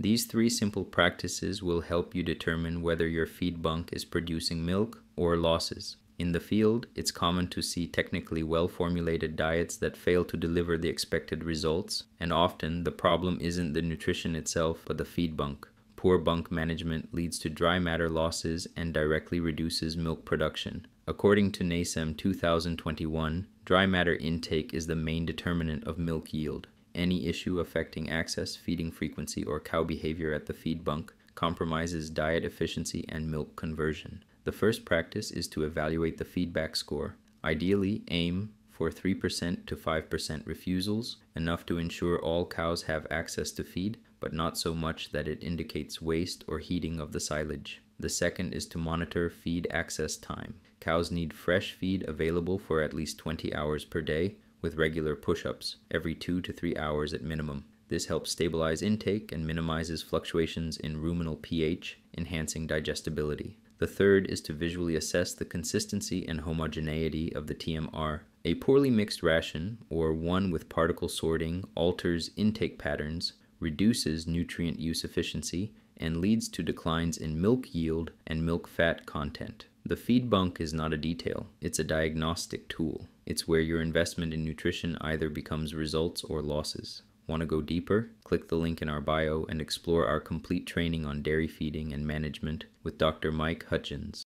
These three simple practices will help you determine whether your feed bunk is producing milk or losses. In the field, it's common to see technically well formulated diets that fail to deliver the expected results, and often the problem isn't the nutrition itself but the feed bunk. Poor bunk management leads to dry matter losses and directly reduces milk production. According to NASEM 2021, dry matter intake is the main determinant of milk yield. Any issue affecting access, feeding frequency, or cow behavior at the feed bunk compromises diet efficiency and milk conversion. The first practice is to evaluate the feed bunk score. Ideally, aim for 3% to 5% refusals, enough to ensure all cows have access to feed, but not so much that it indicates waste or heating of the silage. The second is to monitor feed access time. Cows need fresh feed available for at least 20 hours per day, with regular push ups every 2 to 3 hours at minimum. This helps stabilize intake and minimizes fluctuations in ruminal pH, enhancing digestibility. The third is to visually assess the consistency and homogeneity of the TMR. A poorly mixed ration, or one with particle sorting, alters intake patterns, reduces nutrient use efficiency, and leads to declines in milk yield and milk fat content. The feed bunk is not a detail, it's a diagnostic tool. It's where your investment in nutrition either becomes results or losses. Want to go deeper? Click the link in our bio and explore our complete training on dairy feeding and management with Dr. Mike Hutjens.